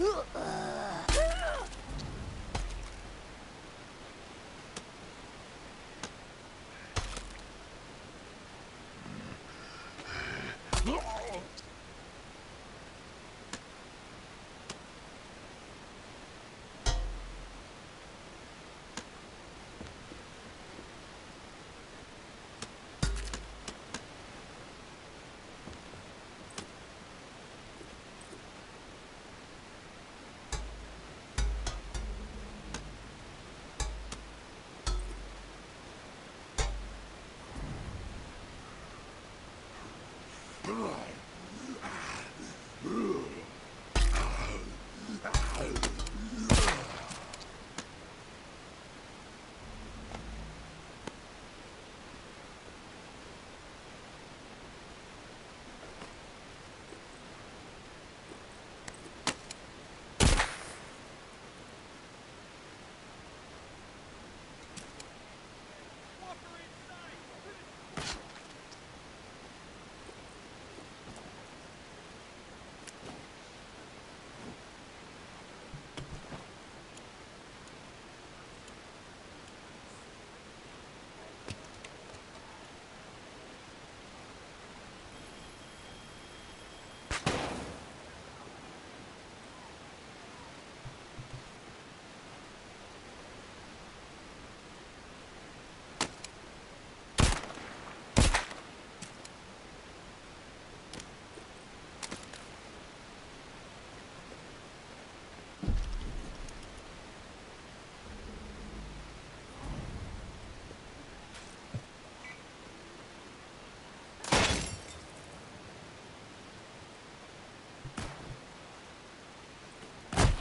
Ugh. Ugh.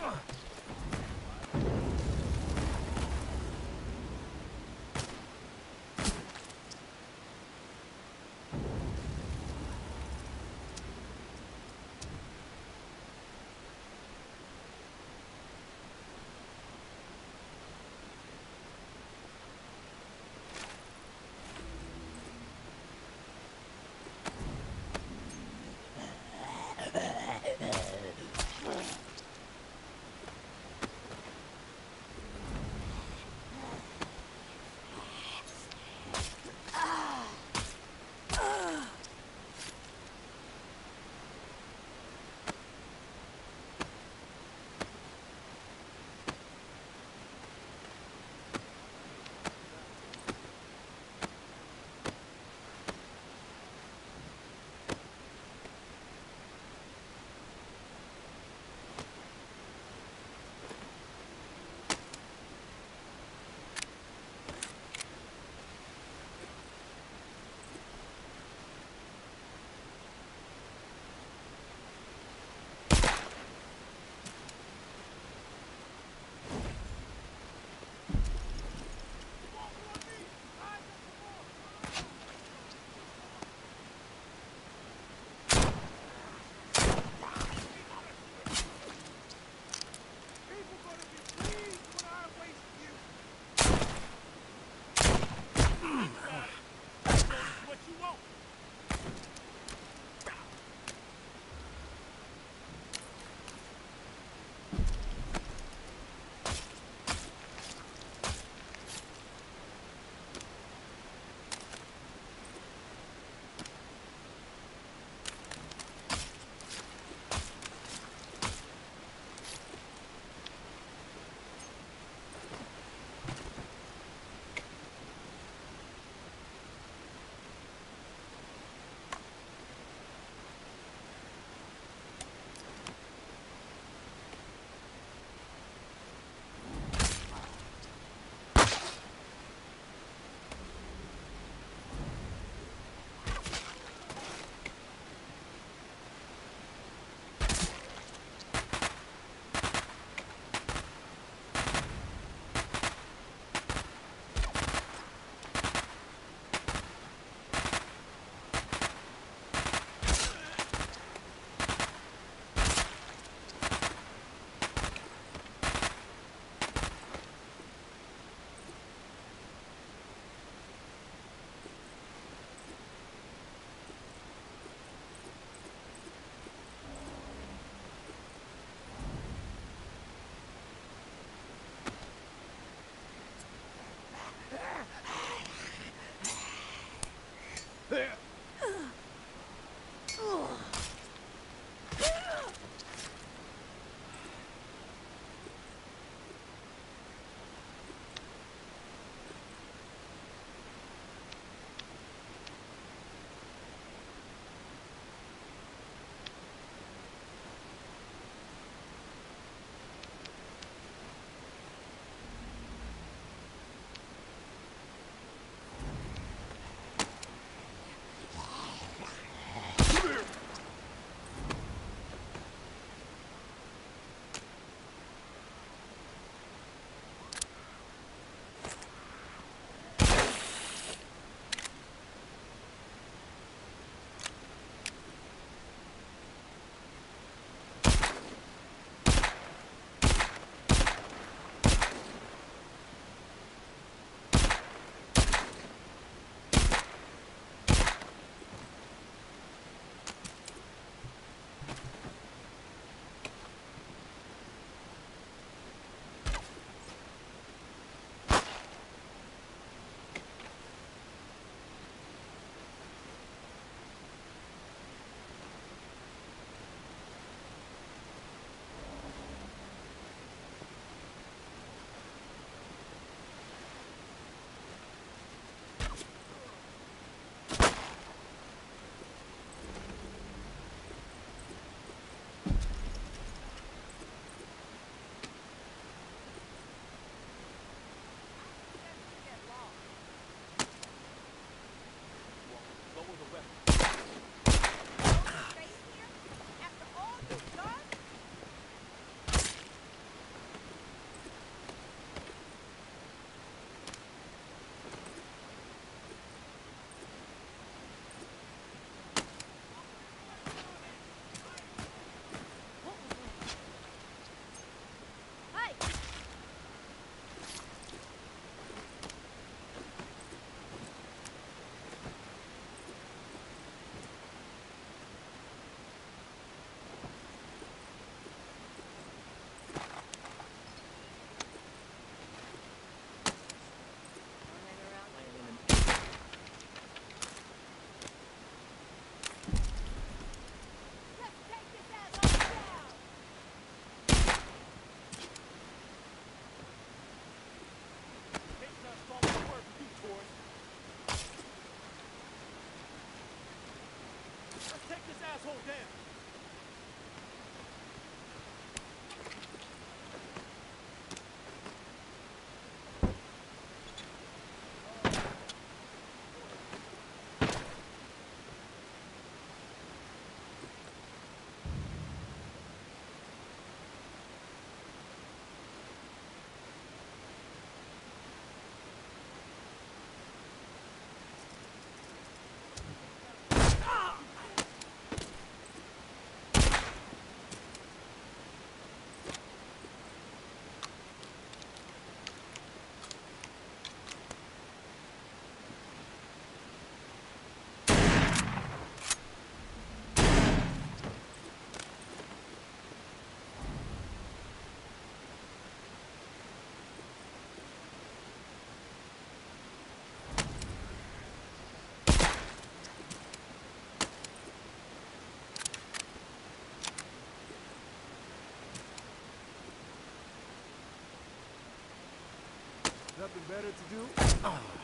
Ugh! asshole down. Nothing better to do?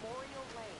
Memorial Lane.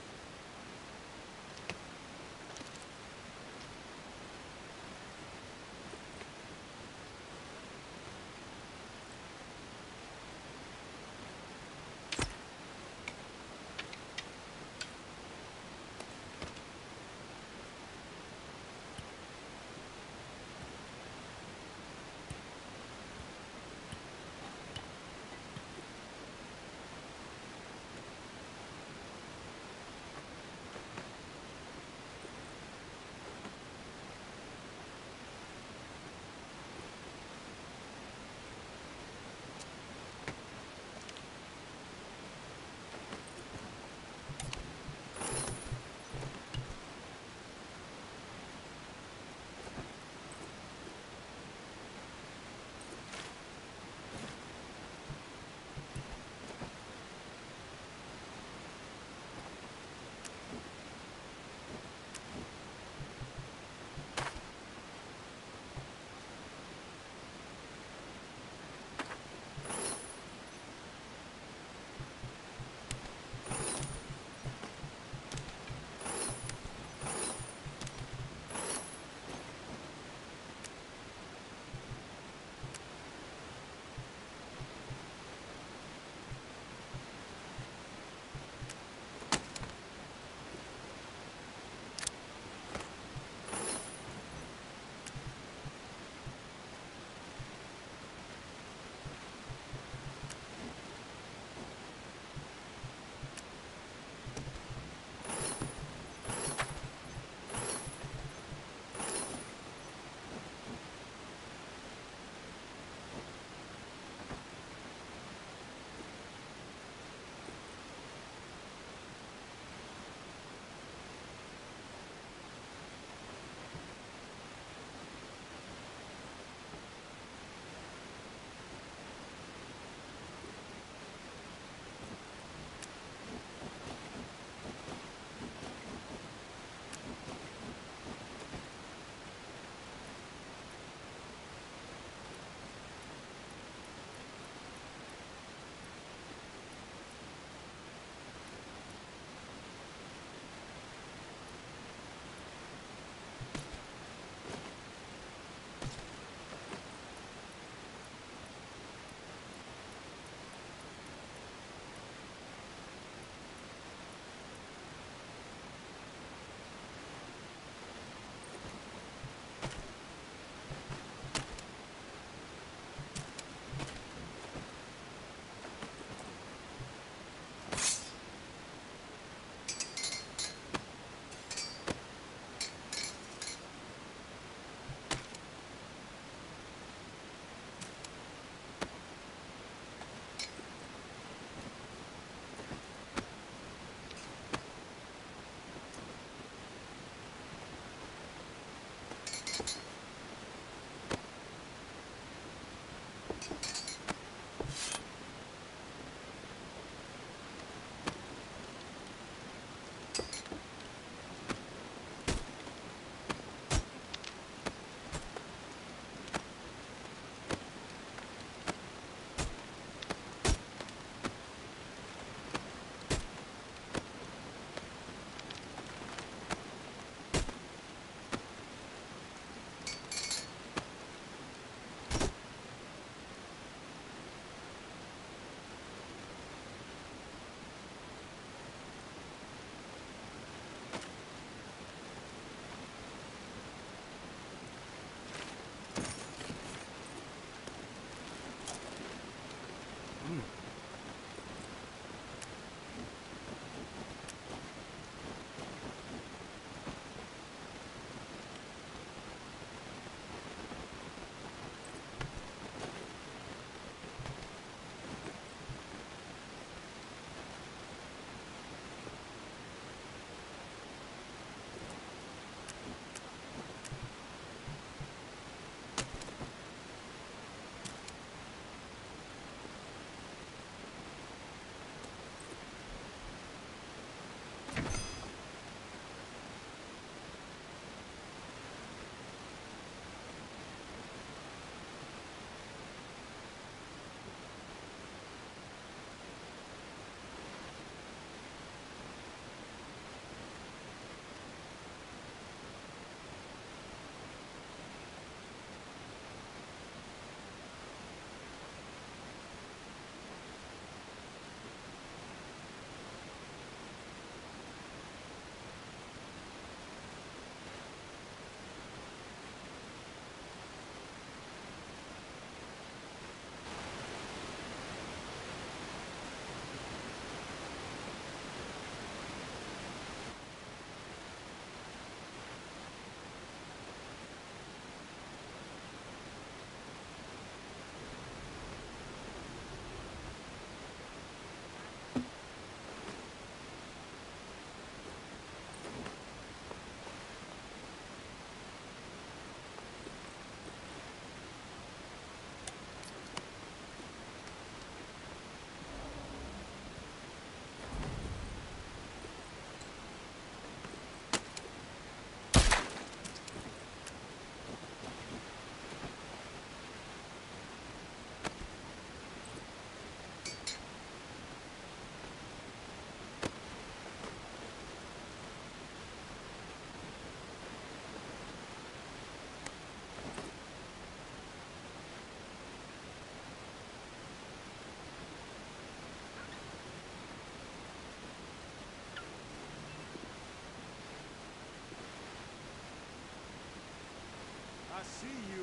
I see you.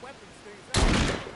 That weapon stings out.